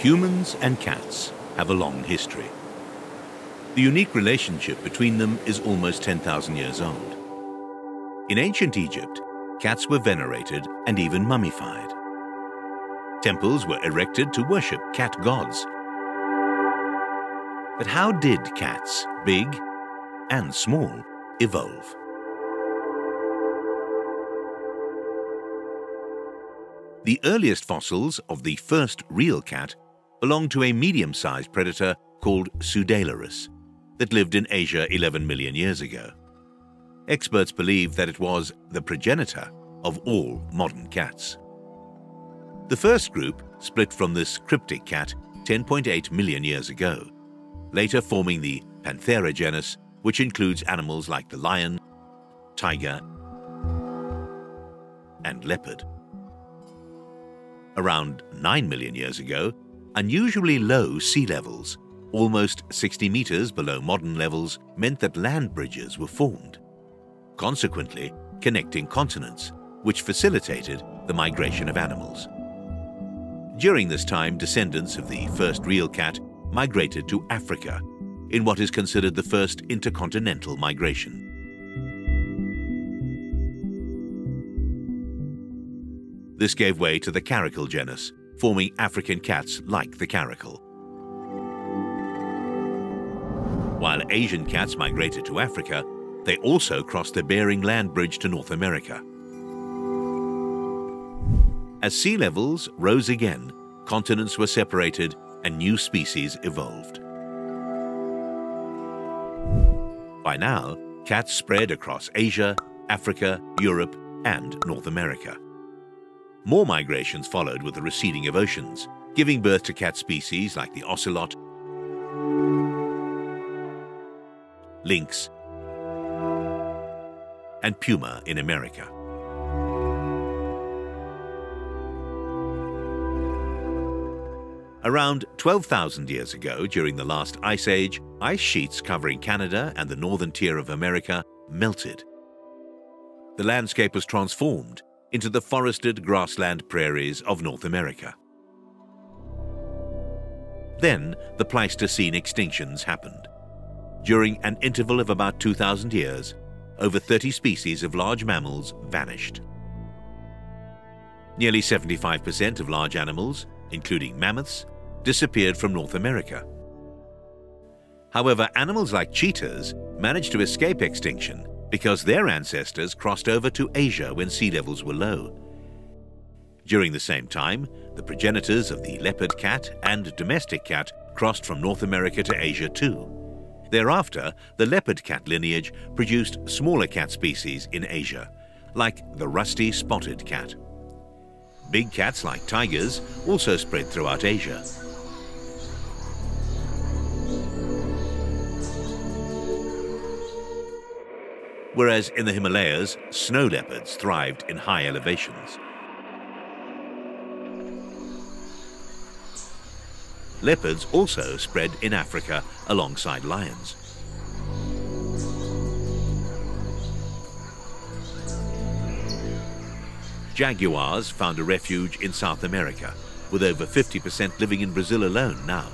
Humans and cats have a long history. The unique relationship between them is almost 10,000 years old. In ancient Egypt, cats were venerated and even mummified. Temples were erected to worship cat gods. But how did cats, big and small, evolve? The earliest fossils of the first real cat belong to a medium-sized predator called Pseudailurus that lived in Asia 11 million years ago. Experts believe that it was the progenitor of all modern cats. The first group split from this cryptic cat 10.8 million years ago, later forming the Panthera genus, which includes animals like the lion, tiger, and leopard. Around 9 million years ago, Unusually low sea levels, almost 60 meters below modern levels, meant that land bridges were formed, consequently connecting continents, which facilitated the migration of animals. During this time, descendants of the first real cat migrated to Africa in what is considered the first intercontinental migration. This gave way to the caracal genus, forming African cats like the caracal. While Asian cats migrated to Africa, they also crossed the Bering Land Bridge to North America. As sea levels rose again, continents were separated and new species evolved. By now, cats spread across Asia, Africa, Europe, and North America. More migrations followed with the receding of oceans, giving birth to cat species like the ocelot, lynx, and puma in America. Around 12,000 years ago, during the last ice age, ice sheets covering Canada and the northern tier of America melted. The landscape was transformed into the forested grassland prairies of North America. Then the Pleistocene extinctions happened. During an interval of about 2,000 years, over 30 species of large mammals vanished. Nearly 75% of large animals, including mammoths, disappeared from North America. However, animals like cheetahs managed to escape extinction because their ancestors crossed over to Asia when sea levels were low. During the same time, the progenitors of the leopard cat and domestic cat crossed from North America to Asia too. Thereafter, the leopard cat lineage produced smaller cat species in Asia, like the rusty spotted cat. Big cats like tigers also spread throughout Asia, whereas in the Himalayas, snow leopards thrived in high elevations. Leopards also spread in Africa alongside lions. Jaguars found a refuge in South America, with over 50% living in Brazil alone now.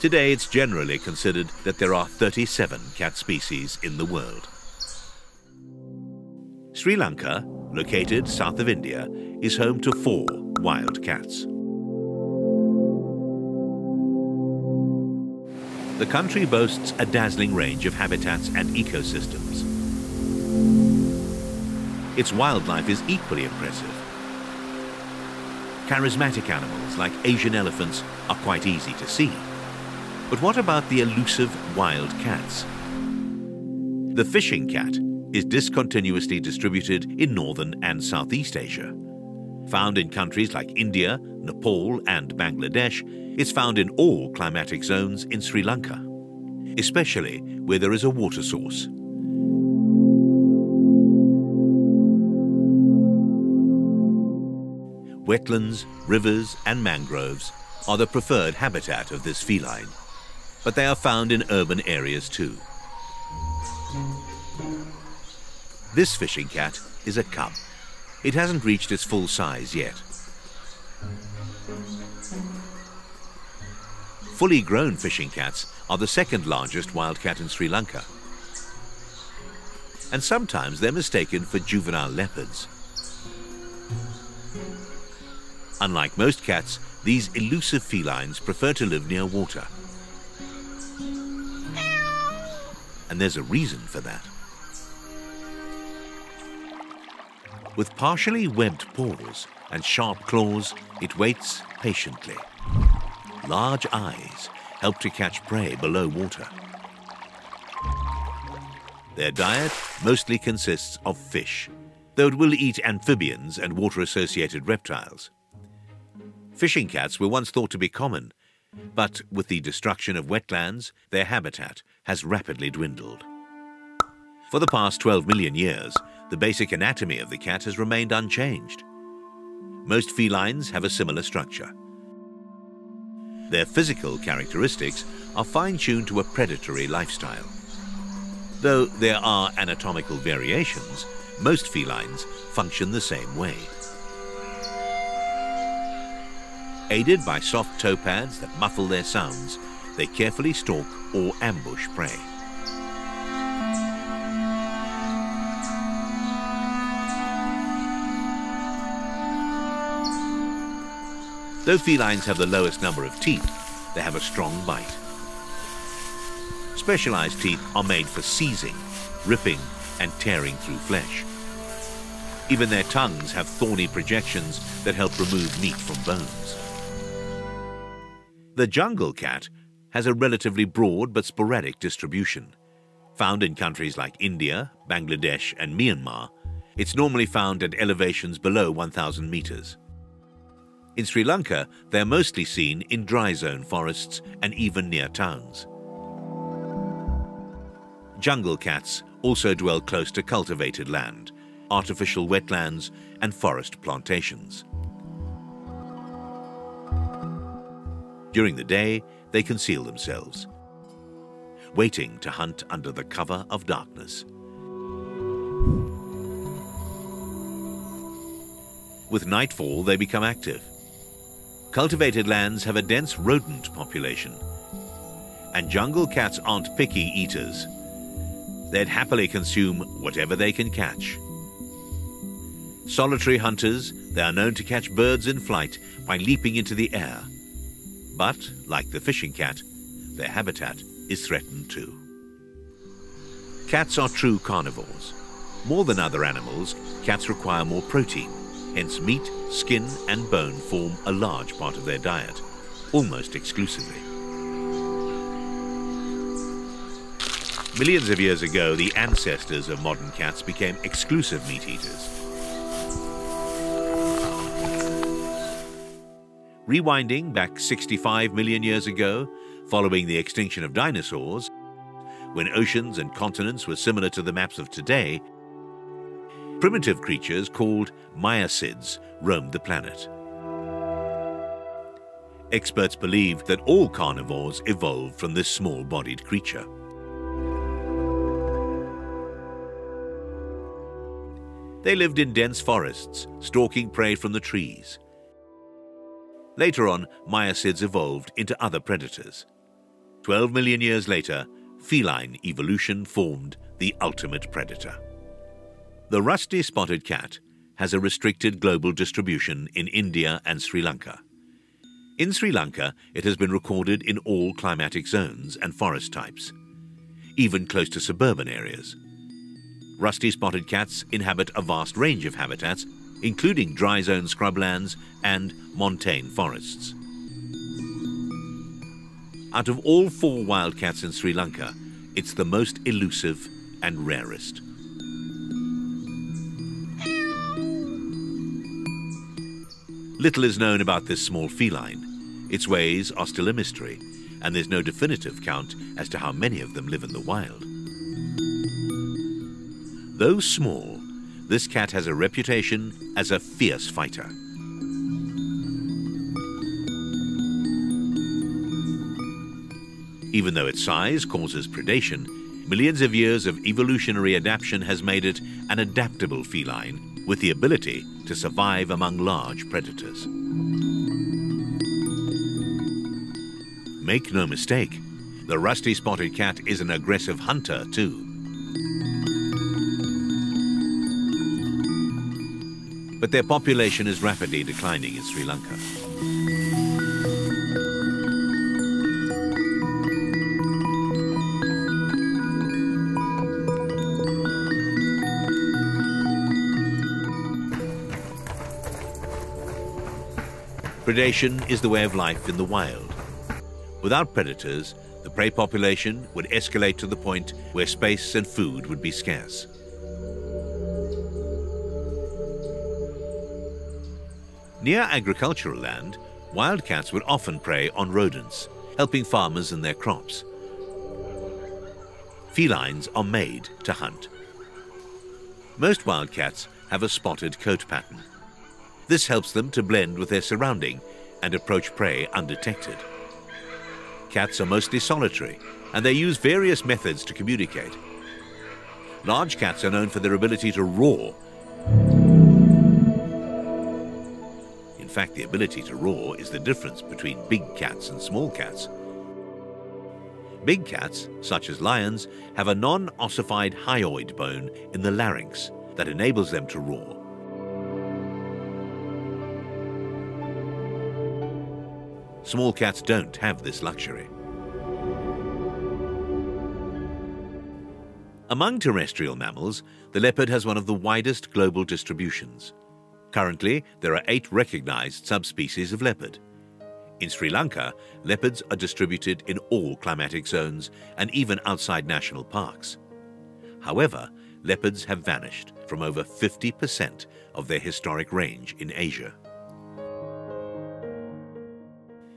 Today it's generally considered that there are 37 cat species in the world. Sri Lanka, located south of India, is home to four wild cats. The country boasts a dazzling range of habitats and ecosystems. Its wildlife is equally impressive. Charismatic animals like Asian elephants are quite easy to see. But what about the elusive wild cats? The fishing cat is discontinuously distributed in northern and southeast Asia. Found in countries like India, Nepal, and Bangladesh, it's found in all climatic zones in Sri Lanka, especially where there is a water source. Wetlands, rivers, and mangroves are the preferred habitat of this feline but they are found in urban areas too. This fishing cat is a cub. It hasn't reached its full size yet. Fully grown fishing cats are the second largest wildcat in Sri Lanka. And sometimes they're mistaken for juvenile leopards. Unlike most cats, these elusive felines prefer to live near water. And there's a reason for that. With partially webbed paws and sharp claws, it waits patiently. Large eyes help to catch prey below water. Their diet mostly consists of fish, though it will eat amphibians and water-associated reptiles. Fishing cats were once thought to be common, but with the destruction of wetlands, their habitat has rapidly dwindled. For the past 12 million years, the basic anatomy of the cat has remained unchanged. Most felines have a similar structure. Their physical characteristics are fine-tuned to a predatory lifestyle. Though there are anatomical variations, most felines function the same way. Aided by soft toe pads that muffle their sounds, they carefully stalk or ambush prey. Though felines have the lowest number of teeth, they have a strong bite. Specialized teeth are made for seizing, ripping, and tearing through flesh. Even their tongues have thorny projections that help remove meat from bones. The jungle cat has a relatively broad but sporadic distribution. Found in countries like India, Bangladesh, and Myanmar, it's normally found at elevations below 1,000 meters. In Sri Lanka, they're mostly seen in dry zone forests and even near towns. Jungle cats also dwell close to cultivated land, artificial wetlands, and forest plantations. During the day, they conceal themselves, waiting to hunt under the cover of darkness. With nightfall, they become active. Cultivated lands have a dense rodent population, and jungle cats aren't picky eaters. They'd happily consume whatever they can catch. Solitary hunters, they are known to catch birds in flight by leaping into the air but, like the fishing cat, their habitat is threatened too. Cats are true carnivores. More than other animals, cats require more protein, hence meat, skin and bone form a large part of their diet, almost exclusively. Millions of years ago, the ancestors of modern cats became exclusive meat eaters. Rewinding back 65 million years ago, following the extinction of dinosaurs, when oceans and continents were similar to the maps of today, primitive creatures called miacids roamed the planet. Experts believe that all carnivores evolved from this small-bodied creature. They lived in dense forests, stalking prey from the trees. Later on, miacids evolved into other predators. 12 million years later, feline evolution formed the ultimate predator. The rusty spotted cat has a restricted global distribution in India and Sri Lanka. In Sri Lanka, it has been recorded in all climatic zones and forest types, even close to suburban areas. Rusty spotted cats inhabit a vast range of habitats including dry zone scrublands and montane forests. Out of all four wildcats in Sri Lanka, it's the most elusive and rarest. Little is known about this small feline. Its ways are still a mystery, and there's no definitive count as to how many of them live in the wild. Though small, this cat has a reputation as a fierce fighter. Even though its size causes predation, millions of years of evolutionary adaptation has made it an adaptable feline with the ability to survive among large predators. make no mistake, the rusty spotted cat is an aggressive hunter too. But their population is rapidly declining in Sri Lanka. Predation is the way of life in the wild. Without predators, the prey population would escalate to the point where space and food would be scarce. Near agricultural land, wildcats would often prey on rodents, helping farmers and their crops. Felines are made to hunt. Most wildcats have a spotted coat pattern. This helps them to blend with their surrounding and approach prey undetected. Cats are mostly solitary, and they use various methods to communicate. Large cats are known for their ability to roar. Fact, the ability to roar is the difference between big cats and small cats. Big cats, such as lions, have a non-ossified hyoid bone in the larynx that enables them to roar. Small cats don't have this luxury. Among terrestrial mammals, the leopard has one of the widest global distributions. Currently, there are eight recognized subspecies of leopard. In Sri Lanka, leopards are distributed in all climatic zones and even outside national parks. However, leopards have vanished from over 50% of their historic range in Asia.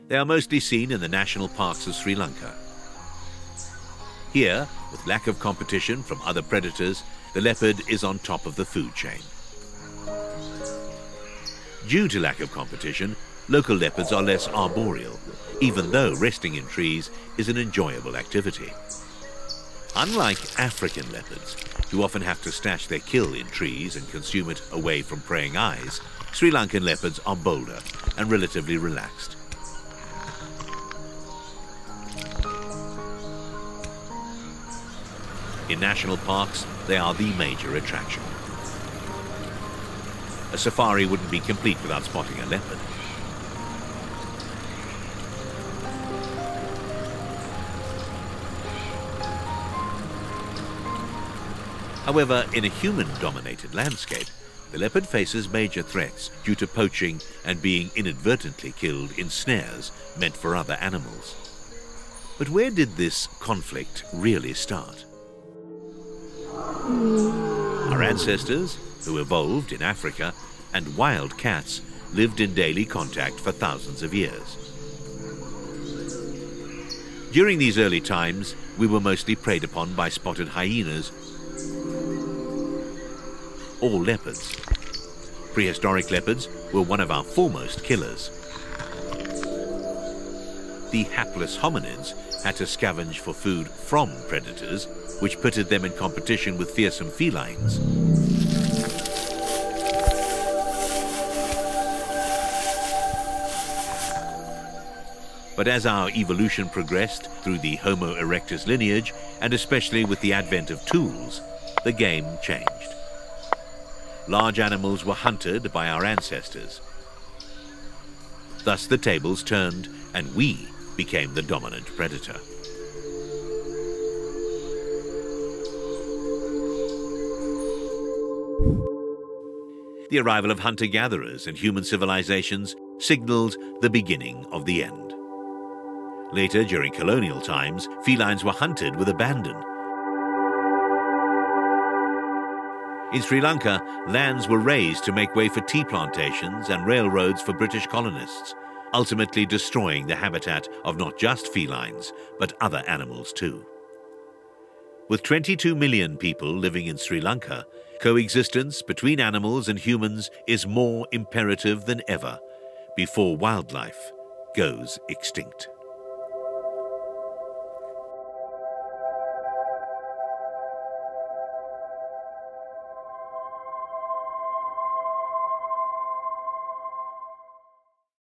They are mostly seen in the national parks of Sri Lanka. Here, with lack of competition from other predators, the leopard is on top of the food chain. Due to lack of competition, local leopards are less arboreal, even though resting in trees is an enjoyable activity. Unlike African leopards, who often have to stash their kill in trees and consume it away from preying eyes, Sri Lankan leopards are bolder and relatively relaxed. In national parks, they are the major attraction. A safari wouldn't be complete without spotting a leopard. However, in a human-dominated landscape, the leopard faces major threats due to poaching and being inadvertently killed in snares meant for other animals. But where did this conflict really start? Our ancestors, who evolved in Africa, and wild cats lived in daily contact for thousands of years. During these early times, we were mostly preyed upon by spotted hyenas or leopards. Prehistoric leopards were one of our foremost killers. The hapless hominids had to scavenge for food from predators which pitted them in competition with fearsome felines. But as our evolution progressed through the Homo erectus lineage, and especially with the advent of tools, the game changed. Large animals were hunted by our ancestors. Thus the tables turned and we became the dominant predator. The arrival of hunter-gatherers and human civilizations signaled the beginning of the end. Later, during colonial times, felines were hunted with abandon. In Sri Lanka, lands were razed to make way for tea plantations and railroads for British colonists, ultimately destroying the habitat of not just felines, but other animals too. With 22 million people living in Sri Lanka, Coexistence between animals and humans is more imperative than ever before wildlife goes extinct.